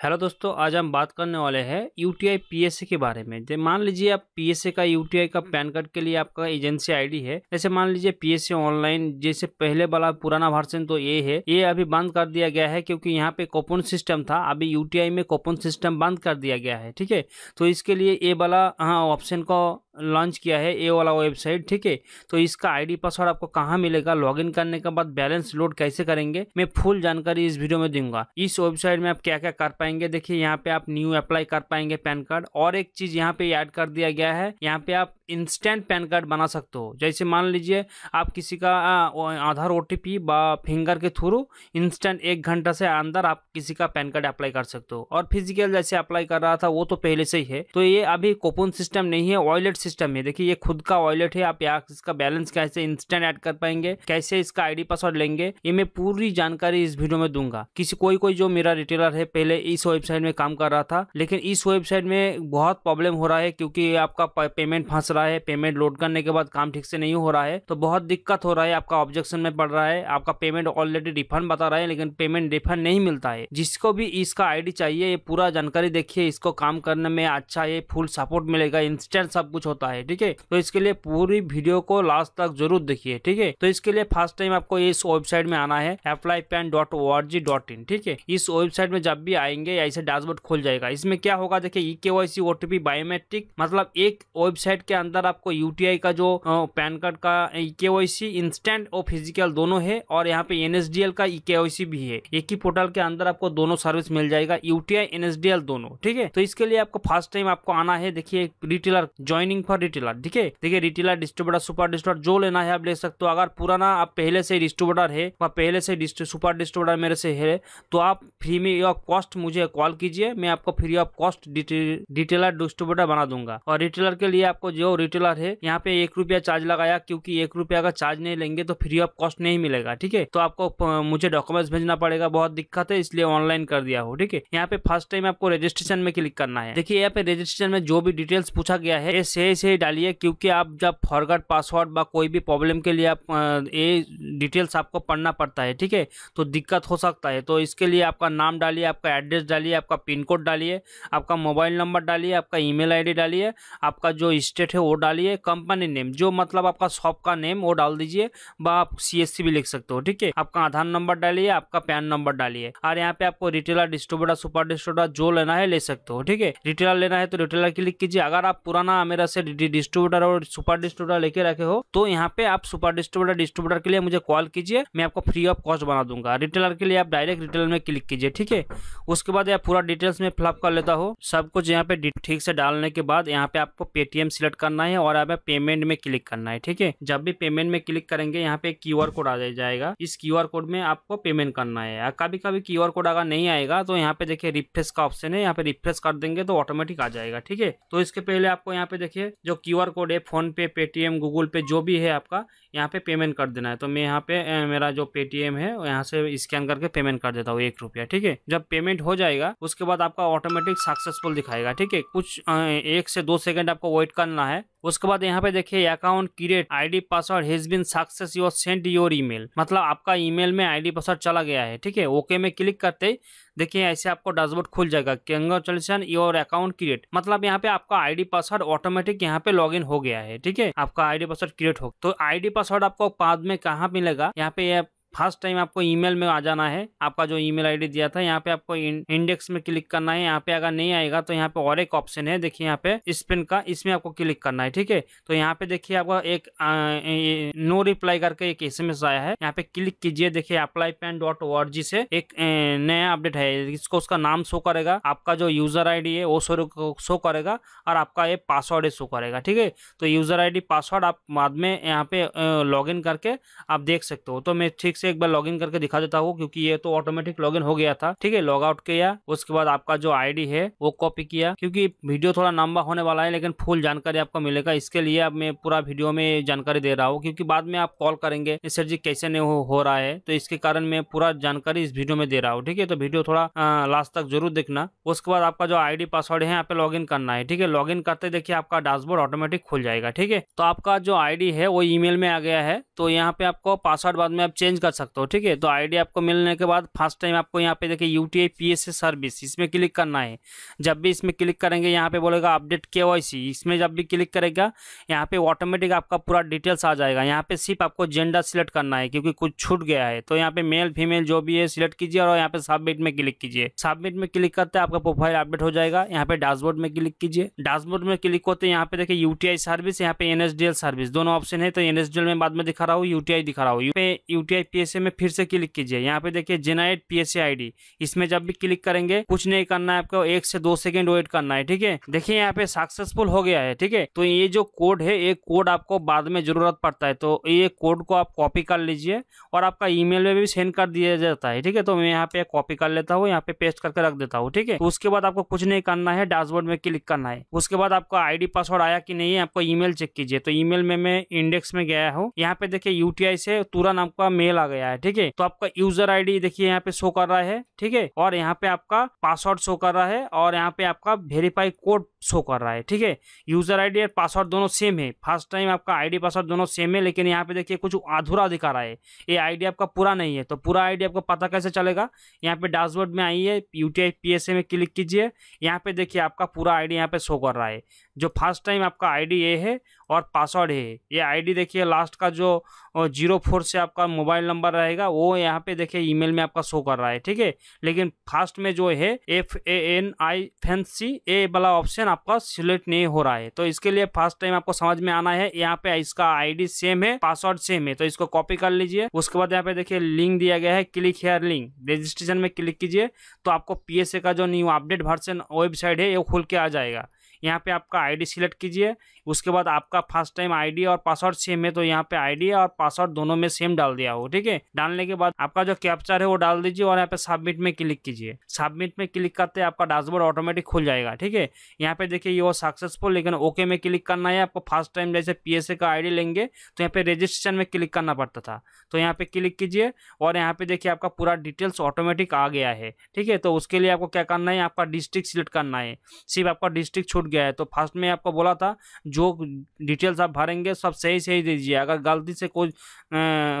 Hello दोस्तों आज हम बात करने वाले हैं यूटीआई पीएसए के बारे में। जैसे मान लीजिए आप पीएसए का यूटीआई का पैन कार्ड के लिए आपका एजेंसी आईडी है। जैसे मान लीजिए पीएसए ऑनलाइन जैसे पहले वाला पुराना वर्जन तो ये है। ये अभी बंद कर दिया गया है क्योंकि यहाँ पे कोपन सिस्टम था। अभी यूटीआई में कोपन सिस्टम बंद कर दिया गया है ठीक है? तो इसके लिए ये वाला हाँ ऑप्शन को लॉन्च किया है ए वाला वेबसाइट ठीक है? तो इसका आईडी पासवर्ड आपको कहाँ मिलेगा? लॉगिन करने के बाद बैलेंस लोड कैसे करेंगे? मैं फुल जानकारी इस वीडियो में दूँगा। इस वेबसाइट में आप क्या क्या कर पाएँगे? देखिए, यहाँ पे आप न्यू अप्लाई कर पाएँगे पैन कार्ड। और एक चीज़ यहाँ पे ऐड कर दिया गया है, यहाँ पे आप इंस्टेंट पैन कार्ड बना सकते हो। जैसे मान लीजिए, आप किसी का आधार ओ टी फिंगर के थ्रू इंस्टेंट एक घंटा से अंदर आप किसी का पैन कार्ड अप्लाई कर सकते हो। और फ़िज़िकल जैसे अप्लाई कर रहा था, वो तो पहले से ही है। तो ये अभी कोपन सिस्टम नहीं है वॉयलेट सिस्टम है। देखिए, ये खुद का वॉयलेट है, आप यहाँ इसका बैलेंस कैसे इंस्टेंट ऐड कर पाएँगे, कैसे इसका आईडी पासवर्ड लेंगे, ये मैं पूरी जानकारी इस वीडियो में दूँगा। किसी कोई कोई जो मेरा रिटेलर है, पहले इस वेबसाइट में काम कर रहा था, लेकिन इस वेबसाइट में बहुत प्रॉब्लम हो रहा है क्योंकि आपका पेमेंट फंस रहा है पेमेंट लोड करने के बाद काम ठीक से नहीं हो रहा है तो बहुत दिक्कत हो रहा है, आपका ऑब्जेक्शन में पड़ रहा है, आपका पेमेंट ऑलरेडी रिफंड बता रहा है, लेकिन पेमेंट रिफंड नहीं मिलता है। जिसको भी इसका आईडी चाहिए, ये पूरा जानकारी देखिए, इसको काम करने में अच्छा है फुल सपोर्ट मिलेगा इंस्टेंट सब कुछ होता है, ठीक है? तो इसके लिए पूरी वीडियो को लास्ट तक ज़रूर देखिए, ठीक है? तो इसके लिए फ़र्स्ट टाइम आपको इस वेबसाइट में आना है apply pan dot O R G dot in ठीक है? इस वेबसाइट में जब भी आएँगे ऐसे डैशबोर्ड खोल जाएगा। इसमें क्या होगा, देखिए ई के वाई सी ओटीपी बायोमेट्रिक मतलब एक वेबसाइट के अंदर आपको यूटीआई का जो पैन कार्ड का E K Y C instant और फ़िज़िकल दोनों है और यहाँ पे एनएसडीएल का ई के वाई सी भी है। एक ही पोर्टल के अंदर आपको दोनों सर्विस मिल जाएगा यूटीआई एनएसडीएल दोनों, ठीक है? तो इसके लिए आपको फ़र्स्ट टाइम आपको आना है, देखिए रिटेलर ज्वाइनिंग फॉर रिटेलर ठीक है? देखिए रिटेलर डिस्ट्रीब्यूटर सुपर डिस्ट्रीब्यूटर जो लेना है आप ले सकते हो। अगर पुराना आप पहले से डिस्ट्रीब्यूटर है, व पहले से सुपर डिस्ट्रीब्यूटर मेरे से है तो आप फ्री में या कॉस्ट मुझे कॉल कीजिए, मैं आपको free of cost retailer distributor बना दूँगा। और रिटेलर के लिए आपको जो रिटेलर है, यहाँ पे एक रुपया चार्ज लगाया, क्योंकि एक रुपया का चार्ज नहीं लेंगे तो फ्री ऑफ़ कॉस्ट नहीं मिलेगा, ठीक है? तो आपको मुझे डॉक्यूमेंट्स भेजना पड़ेगा, बहुत दिक्कत है, इसलिए ऑनलाइन कर दिया हो, ठीक है? यहाँ पे फ़र्स्ट टाइम आपको रजिस्ट्रेशन में क्लिक करना है। देखिए, यहाँ पे रजिस्ट्रेशन में जो भी डिटेल्स पूछा गया है, ये सही सही डालिए, क्योंकि आप जब फॉरगट पासवर्ड व कोई भी प्रॉब्लम के लिए आप ये डिटेल्स आपको पढ़ना पड़ता है, ठीक है? तो दिक्कत हो सकता है तो इसके लिए आपका नाम डालिए, आपका एड्रेस डालिए, आपका पिन कोड डालिए, आपका मोबाइल नंबर डालिए, आपका ईमेल आईडी डालिए, आपका जो स्टेट है वो डालिए, कंपनी नेम, जो मतलब आपका शॉप का नेम वो डाल दीजिए व आप सी भी लिख सकते हो, ठीक है? आपका आधार नंबर डालिए, आपका पैन नंबर डालिए, और यहाँ पे आपको रिटेलर डिस्ट्रीब्यूटर सुपर डिस्ट्रीब्यूटर जो लेना है ले सकते हो, ठीक है? रिटेलर लेना है तो रिटेलर क्लिक कीजिए, अगर आप पुराना मेरा से डिस्ट्रीब्यूटर और सुपर डिस्ट्रीब्यूटर लेके रखे हो तो यहाँ पे आप सुपर डिस्ट्रीब्यूटर डिस्ट्रीब्यूटर के लिए मुझे कॉल कीजिए, मैं आपको फ्री ऑफ़ कॉस्ट बना दूँगा रिटेलर के लिए आप डायरेक्ट रिटेलर में क्लिक कीजिए, ठीक है? उसके बाद आप पूरा डिटेल्स में फिलअप कर लेता हूँ। सब कुछ यहाँ पे ठीक से डालने के बाद यहाँ पे आपको पेटीएम सिलेक्ट करना है और यहाँ पे पेमेंट में क्लिक करना है, ठीक है? जब भी पेमेंट में क्लिक करेंगे, यहाँ पे क्यूआर कोड आ जाएगा। इस क्यूआर कोड में आपको पेमेंट करना है कभी कभी क्यू कोड अगर नहीं आएगा तो यहाँ पे देखिए रिफ्रेश का ऑप्शन है। यहाँ पे रिफ्रेश कर देंगे तो ऑटोमेटिक आ जाएगा, ठीक है? तो इसके पहले आपको यहाँ पे देखिए, जो क्यूआर कोड है PhonePe Paytm Google Pay जो भी है आपका, यहाँ पे पेमेंट कर देना है। तो मैं यहाँ पे मेरा जो पेटीएम है, यहाँ से स्कैन करके पेमेंट कर देता हूँ, एक रुपया, ठीक है? जब पेमेंट हो जाएगा, उसके बाद आपका ऑटोमेटिक सक्सेसफुल दिखाएगा, ठीक है? कुछ एक से दो सेकंड आपको वेट करना है। उसके बाद यहाँ पे देखिए account create ID password has been success your send your email मतलब आपका ईमेल में आईडी पासवर्ड चला गया है, ठीक है? ओके में क्लिक करते, देखिए ऐसे आपको डैशबोर्ड खुल जाएगा। कंग्रेचुलेसन योर अकाउंट क्रिएट मतलब यहाँ पे आपका आईडी पासवर्ड ऑटोमेटिक यहाँ पे लॉगिन हो गया है, ठीक है? आपका आईडी पासवर्ड क्रिएट हो तो आईडी पासवर्ड आपको बाद में कहाँ मिलेगा? यहाँ पे फ़र्स्ट टाइम आपको ईमेल में आ जाना है। आपका जो ईमेल आईडी दिया था यहाँ पे आपको इंडेक्स में क्लिक करना है। यहाँ पे अगर नहीं आएगा तो यहाँ पे और एक ऑप्शन है। देखिए यहाँ पे स्पिन का इसमें आपको क्लिक करना है ठीक है? तो यहाँ पे देखिए आपका एक आ, ए, नो रिप्लाई करके एक एसएमएस आया है। यहाँ पे क्लिक कीजिए। देखिए अप्लाई पेन डॉट ओ से एक नया अपडेट है। इसको उसका नाम शो करेगा। आपका जो यूज़र आईडी है वो शो करेगा और आपका ये पासवर्ड शो करेगा ठीक है? तो यूज़र आईडी पासवर्ड आप बाद में यहाँ पे लॉग करके आप देख सकते हो। तो मैं ठीक से एक बार लॉगिन करके दिखा देता हूँ क्योंकि ये तो ऑटोमेटिक लॉगिन हो गया था। ठीक है लॉग आउट किया उसके बाद आपका जो आईडी है वो कॉपी किया क्योंकि वीडियो थोड़ा लंबा होने वाला है लेकिन फुल जानकारी आपको मिलेगा। इसके लिए अब मैं पूरा वीडियो में जानकारी दे रहा हूँ क्योंकि बाद में आप कॉल करेंगे सर जी कैसे नहीं हो, हो रहा है तो इसके कारण मैं पूरा जानकारी इस वीडियो में दे रहा हूँ। ठीक है तो वीडियो थोड़ा लास्ट तक ज़रूर देखना। उसके बाद आपका जो आईडी पासवर्ड है यहाँ पे लॉग करना है। ठीक है लॉग करते देखिए आपका डैशबोर्ड ऑटोमेटिक खुल जाएगा। ठीक है तो आपका जो आईडी है वो ईमेल में आ गया है तो यहाँ पे आपको पासवर्ड बाद में आप चेंज कर कर सकते हो ठीक है तो आईडी आपको मिलने के बाद फ़र्स्ट टाइम आपको यहाँ पे देखिए यूटीआई पीएसए सर्विस इसमें क्लिक करना है जब भी इसमें क्लिक करेंगे यहाँ पे बोलेगा अपडेट केवाईसी इसमें जब भी क्लिक करेगा यहाँ पे ऑटोमेटिक आपका पूरा डिटेल्स आ जाएगा यहाँ पे सिर्फ़ आपको जेंडर सिलेक्ट करना है क्योंकि कुछ छूट गया है तो यहाँ पे मेल फीमेल जो भी है सिलेक्ट कीजिए और यहाँ पे सबमिट में क्लिक कीजिए सबमिट में क्लिक करते आपका प्रोफ़ाइल अपडेट हो जाएगा यहाँ पे डैशबोर्ड में क्लिक कीजिए डैशबोर्ड में क्लिक होते यहाँ पे देखिए यूटीआई सर्विस यहाँ पे एनएसडीएल सर्विस दोनों ऑप्शन है तो एनएसडीएल में बाद में दिखा रहा हूँ यूटीआई दिखा रहा हूँ पे यूटीआई पीएसए में फिर से क्लिक कीजिए। यहाँ पे देखिए जेनाइट पीएसए आईडी इसमें जब भी क्लिक करेंगे, कुछ नहीं करना है आपको, एक से दो सेकंड वेट करना है, ठीक है? देखिए यहाँ पे सक्सेसफुल हो गया है, ठीक है? तो ये जो कोड है, ये कोड आपको बाद में ज़रूरत पड़ता है। तो ये कोड को आप कॉपी कर लीजिए और आपका ईमेल में भी सेंड कर दिया जाता है, ठीक है? तो मैं यहाँ पे कॉपी कर लेता हूँ, यहाँ पे पेस्ट करके रख देता हूँ, ठीक है? तो उसके बाद आपको कुछ नहीं करना है डैशबोर्ड में क्लिक करना है। उसके बाद आपका आईडी पासवर्ड आया कि नहीं है, आपको ईमेल चेक कीजिए। तो ईमेल में मैं इंडेक्स में गया हूँ। यहाँ पे देखिए यूटीआई से तुरंत आपका मेल आ गया है, ठीक है? तो आपका यूज़र आईडी देखिए यहाँ पे शो कर रहा है, ठीक है? और यहाँ पे आपका पासवर्ड शो कर रहा है और यहाँ पे आपका वेरीफाई कोड शो कर रहा है, ठीक है? यूज़र आईडी और पासवर्ड दोनों सेम है। फ़र्स्ट टाइम आपका आईडी पासवर्ड दोनों सेम है, लेकिन यहाँ पे देखिए कुछ अधूरा दिखा रहा है। ये आईडी आपका पूरा नहीं है तो पूरा आईडी आपको पता कैसे चलेगा? यहाँ पे डैशबोर्ड में आइए यूटीआई पीएसए में क्लिक कीजिए। यहाँ पे देखिए आपका पूरा आईडी यहाँ पे शो कर रहा है। जो फ़र्स्ट टाइम आपका आईडी ये है और पासवर्ड है। ये आईडी देखिए लास्ट का जो ज़ीरो फोर से आपका मोबाइल नंबर रहेगा, वो यहाँ पे देखिए ईमेल में आपका शो कर रहा है, ठीक है? लेकिन फास्ट में जो है F A N I fan C A वाला ऑप्शन आपका सिलेक्ट नहीं हो रहा है। तो इसके लिए फ़र्स्ट टाइम आपको समझ में आना है। यहाँ पे इसका आईडी सेम है पासवर्ड सेम है। तो इसको कॉपी कर लीजिए। उसके बाद यहाँ पे देखिए लिंक दिया गया है क्लिक हेयर लिंक रजिस्ट्रेशन में क्लिक कीजिए तो आपको पीएसए का जो न्यू अपडेट वर्जन वेबसाइट है वो खुल के आ जाएगा। यहाँ पे आपका आईडी सिलेक्ट कीजिए। उसके बाद आपका फ़र्स्ट टाइम आईडी और पासवर्ड सेम है तो यहाँ पे आईडी और पासवर्ड दोनों में सेम डाल दिया हो, ठीक है? डालने के बाद आपका जो कैप्चर है, वो डाल दीजिए और यहाँ पे सबमिट में क्लिक कीजिए। सबमिट में क्लिक करते आपका डैशबोर्ड ऑटोमेटिक खुल जाएगा, ठीक है? यहाँ पे देखिए ये वो सक्सेसफुल लेकिन ओके में क्लिक करना है, आपको फ़र्स्ट टाइम जैसे पीएसए का आईडी लेंगे तो यहाँ पे रजिस्ट्रेशन में क्लिक करना पड़ता था। तो यहाँ पे क्लिक कीजिए और यहाँ पे देखिए आपका पूरा डिटेल्स ऑटोमेटिक आ गया है, ठीक है? तो उसके लिए आपको क्या करना है, आपका डिस्ट्रिक्ट सिलेक्ट करना है। सिर्फ़ आपका डिस्ट्रिक्ट छूट गया है तो फ़र्स्ट में आपको बोला था जो डिटेल्स आप भरेंगे, सब सही सही दीजिए। अगर गलती से कोई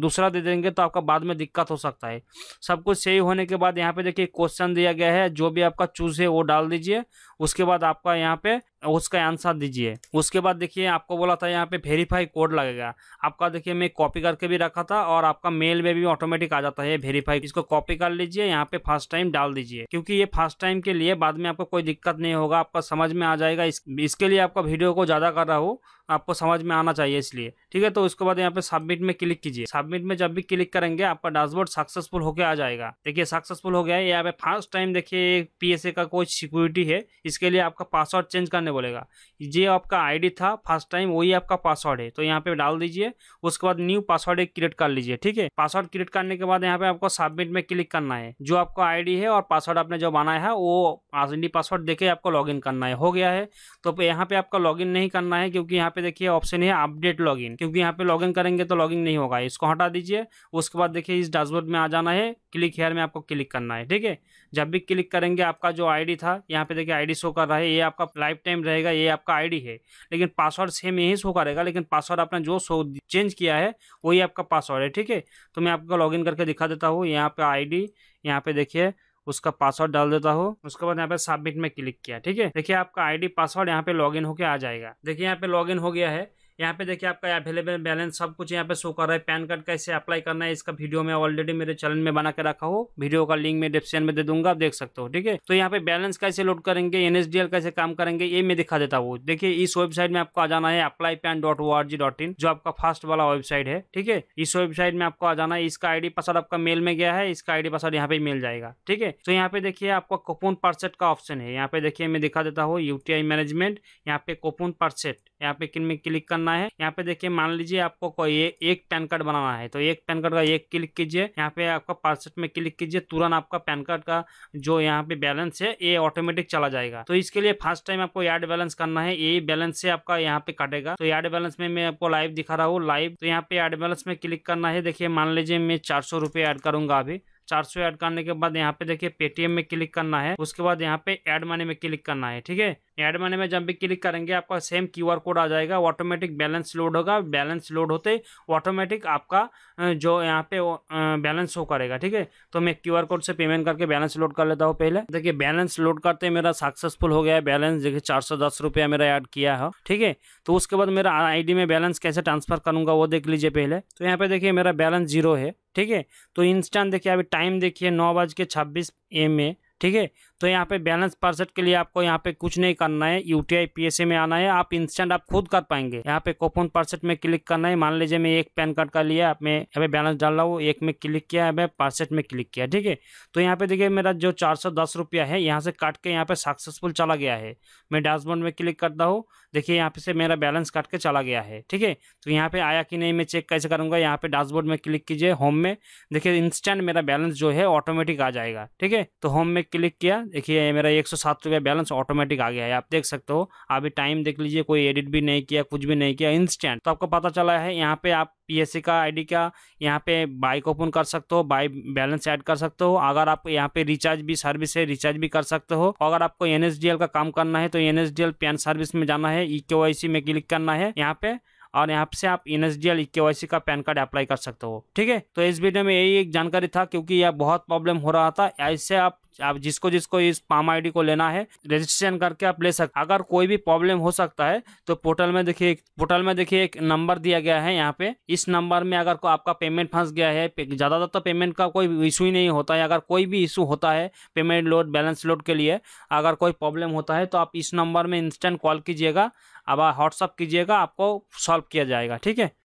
दूसरा दे देंगे तो आपका बाद में दिक्कत हो सकता है। सब कुछ सही होने के बाद यहाँ पे देखिए क्वेश्चन दिया गया है, जो भी आपका चूज़ है वो डाल दीजिए। उसके बाद आपका यहाँ पे उसका आंसर दीजिए। उसके बाद देखिए आपको बोला था यहाँ पे वेरीफाई कोड लगेगा। आपका देखिए मैं कॉपी करके भी रखा था और आपका मेल में भी ऑटोमेटिक आ जाता है वेरीफाई इसको कॉपी कर लीजिए यहाँ पे फ़र्स्ट टाइम डाल दीजिए। क्योंकि ये फ़र्स्ट टाइम के लिए बाद में आपको कोई दिक्कत नहीं होगा आपका समझ में आ जाएगा। इस, इसके लिए आपका वीडियो को ज़्यादा कर रहा हूँ। आपको समझ में आना चाहिए इसलिए। ठीक है तो उसके बाद यहाँ पे सबमिट में क्लिक कीजिए। सबमिट में जब भी क्लिक करेंगे, आपका डैशबोर्ड सक्सेसफुल होकर आ जाएगा। देखिए सक्सेसफुल हो गया है। यहाँ पे फ़र्स्ट टाइम देखिए पीएसए का कोई सिक्योरिटी है, इसके लिए आपका पासवर्ड चेंज करने बोलेगा। ये आपका आईडी था फ़र्स्ट टाइम वही आपका पासवर्ड है। तो यहाँ पे डाल दीजिए, उसके बाद न्यू पासवर्ड एक क्रिएट कर लीजिए, ठीक है? पासवर्ड क्रिएट करने के बाद यहाँ पे आपको सबमिट में क्लिक करना है। जो आपका आईडी है और पासवर्ड आपने जो बनाया है, वो आईडी पासवर्ड देके आपको लॉग करना है। हो गया है। तो यहाँ पे आपका लॉग नहीं करना है, क्योंकि यहाँ पे देखिए ऑप्शन है अपडेट लॉगिन क्योंकि यहाँ पे लॉगिन करेंगे तो लॉगिन नहीं होगा। इसको हटा दीजिए, उसके बाद देखिए इस डैशबोर्ड में आ जाना है क्लिक हेयर में आपको क्लिक करना है, ठीक है? जब भी क्लिक करेंगे, आपका जो आईडी था, यहाँ पे देखिए आईडी शो कर रहा है, ये आपका लाइफ टाइम रहेगा, ये आपका आईडी है। लेकिन पासवर्ड सेम यही शो करेगा, लेकिन पासवर्ड आपने जो शो चेंज किया है, वही आपका पासवर्ड है, ठीक है? तो मैं आपको लॉगिन करके दिखा देता हूँ, यहाँ पे आई यहाँ पे देखिए उसका पासवर्ड डाल देता हूँ। उसके बाद यहाँ पे सबमिट में क्लिक किया, ठीक है? देखिए आपका आईडी पासवर्ड यहाँ पे लॉगिन होके आ जाएगा। देखिए यहाँ पे लॉगिन हो गया है। यहाँ पे देखिए आपका अवेलेबल बैलेंस सब कुछ यहाँ पे शो कर रहा है। पैन कार्ड कैसे अप्लाई करना है। इसका वीडियो में ऑलरेडी मेरे चैनल में बना के रखा हो। वीडियो का लिंक मैं डिस्क्रिप्शन में दे दूँगा, आप देख सकते हो, ठीक है? तो यहाँ पे बैलेंस कैसे लोड करेंगे एनएसडीएल कैसे काम करेंगे, ये मैं दिखा देता हूँ। देखिए, इस वेबसाइट में आपको आ जाना है apply pan dot O R G dot in जो आपका फ़र्स्ट वाला वेबसाइट है, ठीक है? इस वेबसाइट में आपको आ जाना है। इसका आईडी पासवर्ड आपका मेल में गया है। इसका आईडी पासवर्ड यहाँ पे मिल जाएगा, ठीक है? तो यहाँ पे देखिए आपका कोपून परसेट का ऑप्शन है। यहाँ पे देखिए मैं दिखा देता हूँ। यूटीआई मैनेजमेंट यहाँ पे कोपून परसेट यहाँ पे किन में क्लिक करना है। यहाँ पे देखिए, मान लीजिए आपको कोई एक पैन कार्ड बनाना है तो एक पैन कार्ड का एक क्लिक कीजिए। यहाँ पे आपका पासवर्ड में क्लिक कीजिए, तुरंत आपका पैन कार्ड का जो यहाँ पे बैलेंस है, ये ऑटोमेटिक चला जाएगा। तो इसके लिए फ़र्स्ट टाइम आपको एड बैलेंस करना है, ये बैलेंस से आपका यहाँ पे कटेगा। तो एड बैलेंस में मैं आपको लाइव दिखा रहा हूँ, लाइव। तो यहाँ पे एड बैलेंस में क्लिक करना है। देखिए, मान लीजिए मैं चार सौ रुपये ऐड करूँगा अभी। चार सौ ऐड करने के बाद यहाँ पे देखिए, पेटीएम में क्लिक करना है। उसके बाद यहाँ पे ऐड मनी में क्लिक करना है, ठीक है? ऐड मनी में जब भी क्लिक करेंगे, आपका सेम क्यूआर कोड आ जाएगा ऑटोमेटिक बैलेंस लोड होगा। बैलेंस लोड होते ऑटोमेटिक आपका जो यहाँ पे बैलेंस शो करेगा, ठीक है? तो मैं क्यूआर कोड से पेमेंट करके बैलेंस लोड कर लेता हूँ पहले। देखिए बैलेंस लोड करते मेरा सक्सेसफुल हो गया है बैलेंस देखिए, चार सौ दस रुपया मेरा ऐड किया है, ठीक है? तो उसके बाद मेरा आईडी में बैलेंस कैसे ट्रांसफ़र करूँगा, वो देख लीजिए पहले। तो यहाँ पे देखिए, मेरा बैलेंस ज़ीरो है, ठीक है? तो इंस्टेंट देखिए, अभी टाइम देखिए, नौ बज के छब्बीस एम ए ठीक है? तो यहाँ पे बैलेंस परसेट के लिए आपको यहाँ पे कुछ नहीं करना है यूटीआई पीएसए में आना है आप इंस्टेंट आप खुद कर पाएँगे यहाँ पे कोपन परसेट में क्लिक करना है मान लीजिए मैं एक पैन कार्ड का लिया आप मैं यहाँ बैलेंस डाल रहा हूँ एक में क्लिक किया है परसेट में क्लिक किया ठीक है तो यहाँ पे देखिए मेरा जो चार सौ दस रुपया है यहाँ से काट के यहाँ पे सक्सेसफुल चला गया है मैं डैशबोर्ड में क्लिक करता हूँ देखिए यहाँ पे से मेरा बैलेंस काट के चला गया है ठीक है तो यहाँ पे आया कि नहीं मैं चेक कैसे करूँगा यहाँ पे डैशबोर्ड में क्लिक कीजिए होम में देखिए इंस्टेंट मेरा बैलेंस जो है ऑटोमेटिक आ जाएगा ठीक है तो होम में क्लिक किया देखिए, मेरा एक सौ सात रुपया बैलेंस ऑटोमेटिक आ गया है। आप देख सकते हो, अभी टाइम देख लीजिए, कोई एडिट भी नहीं किया, कुछ भी नहीं किया, इंस्टेंट। तो आपको पता चला है, यहाँ पे आप पीएससी का आईडी का, यहाँ पे बाइक ओपन कर सकते हो बाई बैलेंस ऐड कर सकते हो। अगर आप यहाँ पे रिचार्ज भी, सर्विस है रिचार्ज भी कर सकते हो अगर आपको एनएसडीएल का काम करना है तो एनएसडीएल पैन सर्विस में जाना है ई के में क्लिक करना है, यहाँ पे, और यहाँ से आप एन एस डी का पैन कार्ड अप्लाई कर सकते हो। ठीक है? तो इस वीडियो में यही एक जानकारी था, क्योंकि यह बहुत प्रॉब्लम हो रहा था। ऐसे आप आप जिसको जिसको इस पाम आईडी को लेना है रजिस्ट्रेशन करके आप ले सकते अगर कोई भी प्रॉब्लम हो सकता है तो पोर्टल में देखिए पोर्टल में देखिए एक नंबर दिया गया है यहाँ पे। इस नंबर में अगर को आपका पेमेंट फंस गया है ज़्यादातर तो पेमेंट का कोई इशू ही नहीं होता है। अगर कोई भी इशू होता है पेमेंट लोड बैलेंस लोड के लिए, अगर कोई प्रॉब्लम होता है तो आप इस नंबर में इंस्टेंट कॉल कीजिएगा। अब व्हाट्सअप कीजिएगा, आपको सॉल्व किया जाएगा, ठीक है?